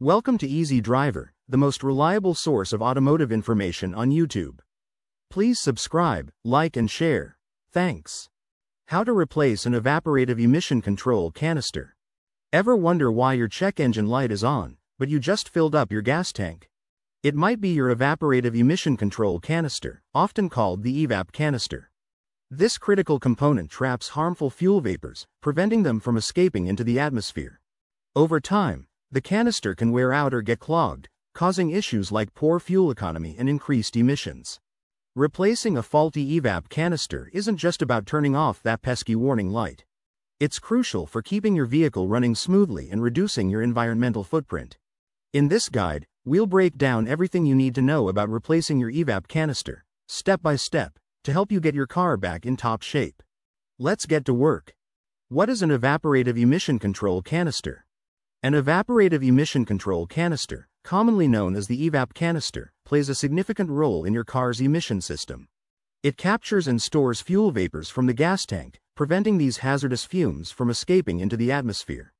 Welcome to Easy Driver, the most reliable source of automotive information on YouTube. Please subscribe, like, and share. Thanks. How to replace an evaporative emission control canister. Ever wonder why your check engine light is on, but you just filled up your gas tank? It might be your evaporative emission control canister, often called the EVAP canister. This critical component traps harmful fuel vapors, preventing them from escaping into the atmosphere. Over time, the canister can wear out or get clogged, causing issues like poor fuel economy and increased emissions. Replacing a faulty EVAP canister isn't just about turning off that pesky warning light. It's crucial for keeping your vehicle running smoothly and reducing your environmental footprint. In this guide, we'll break down everything you need to know about replacing your EVAP canister, step by step, to help you get your car back in top shape. Let's get to work. What is an evaporative emission control canister? An evaporative emission control canister, commonly known as the EVAP canister, plays a significant role in your car's emission system. It captures and stores fuel vapors from the gas tank, preventing these hazardous fumes from escaping into the atmosphere.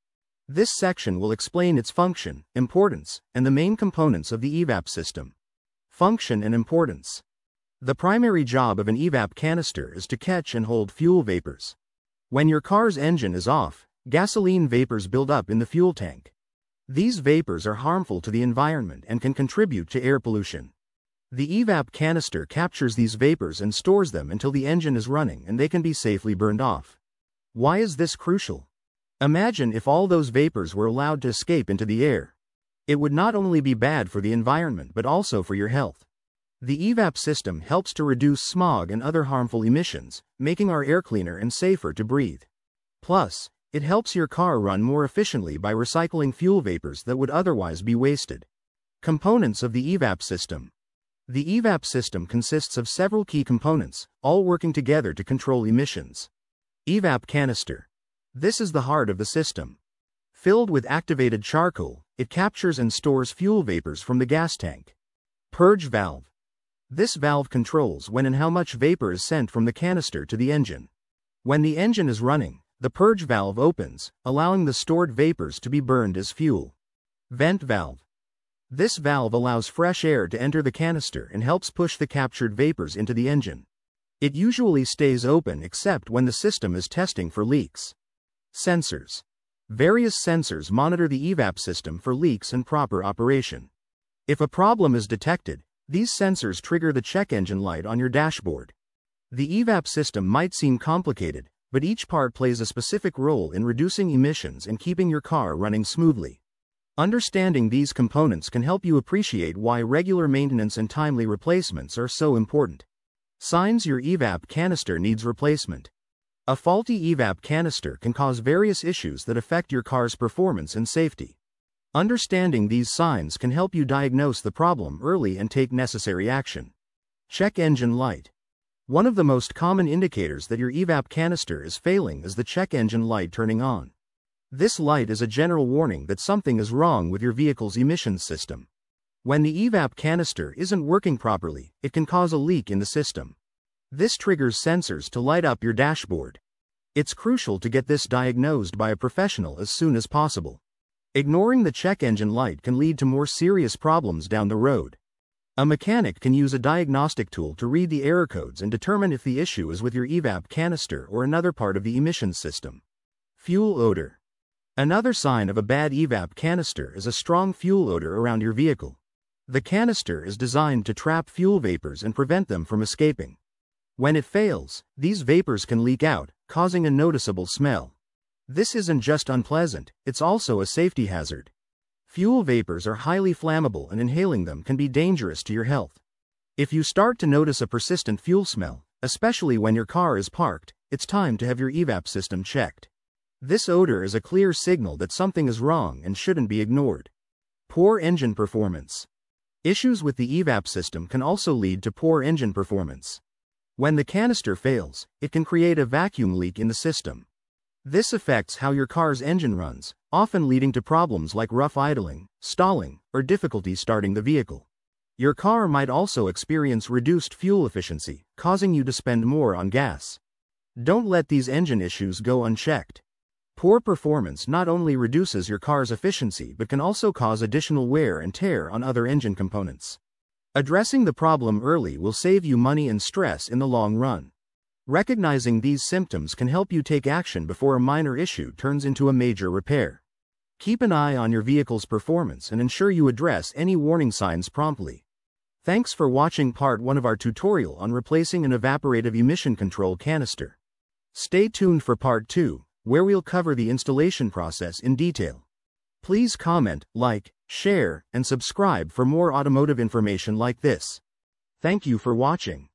This section will explain its function, importance, and the main components of the EVAP system. Function and importance. The primary job of an EVAP canister is to catch and hold fuel vapors. When your car's engine is off, gasoline vapors build up in the fuel tank. These vapors are harmful to the environment and can contribute to air pollution. The EVAP canister captures these vapors and stores them until the engine is running and they can be safely burned off. Why is this crucial? Imagine if all those vapors were allowed to escape into the air. It would not only be bad for the environment but also for your health. The EVAP system helps to reduce smog and other harmful emissions, making our air cleaner and safer to breathe. Plus, it helps your car run more efficiently by recycling fuel vapors that would otherwise be wasted. Components of the EVAP system. The EVAP system consists of several key components, all working together to control emissions. EVAP canister. This is the heart of the system. Filled with activated charcoal, it captures and stores fuel vapors from the gas tank. Purge valve. This valve controls when and how much vapor is sent from the canister to the engine. When the engine is running, the purge valve opens, allowing the stored vapors to be burned as fuel. Vent valve. This valve allows fresh air to enter the canister and helps push the captured vapors into the engine. It usually stays open except when the system is testing for leaks. Sensors. Various sensors monitor the EVAP system for leaks and proper operation. If a problem is detected, these sensors trigger the check engine light on your dashboard. The EVAP system might seem complicated, but each part plays a specific role in reducing emissions and keeping your car running smoothly. Understanding these components can help you appreciate why regular maintenance and timely replacements are so important. Signs your EVAP canister needs replacement. A faulty EVAP canister can cause various issues that affect your car's performance and safety. Understanding these signs can help you diagnose the problem early and take necessary action. Check engine light. One of the most common indicators that your EVAP canister is failing is the check engine light turning on. This light is a general warning that something is wrong with your vehicle's emissions system. When the EVAP canister isn't working properly, it can cause a leak in the system. This triggers sensors to light up your dashboard. It's crucial to get this diagnosed by a professional as soon as possible. Ignoring the check engine light can lead to more serious problems down the road. A mechanic can use a diagnostic tool to read the error codes and determine if the issue is with your EVAP canister or another part of the emissions system. Fuel odor. Another sign of a bad EVAP canister is a strong fuel odor around your vehicle. The canister is designed to trap fuel vapors and prevent them from escaping. When it fails, these vapors can leak out, causing a noticeable smell. This isn't just unpleasant, it's also a safety hazard. Fuel vapors are highly flammable and inhaling them can be dangerous to your health. If you start to notice a persistent fuel smell, especially when your car is parked, it's time to have your EVAP system checked. This odor is a clear signal that something is wrong and shouldn't be ignored. Poor engine performance. Issues with the EVAP system can also lead to poor engine performance. When the canister fails, it can create a vacuum leak in the system. This affects how your car's engine runs, often leading to problems like rough idling, stalling, or difficulty starting the vehicle. Your car might also experience reduced fuel efficiency, causing you to spend more on gas. Don't let these engine issues go unchecked. Poor performance not only reduces your car's efficiency but can also cause additional wear and tear on other engine components. Addressing the problem early will save you money and stress in the long run. Recognizing these symptoms can help you take action before a minor issue turns into a major repair. Keep an eye on your vehicle's performance and ensure you address any warning signs promptly. Thanks for watching part 1 of our tutorial on replacing an evaporative emission control canister. Stay tuned for part 2, where we'll cover the installation process in detail. Please comment, like, share, and subscribe for more automotive information like this. Thank you for watching.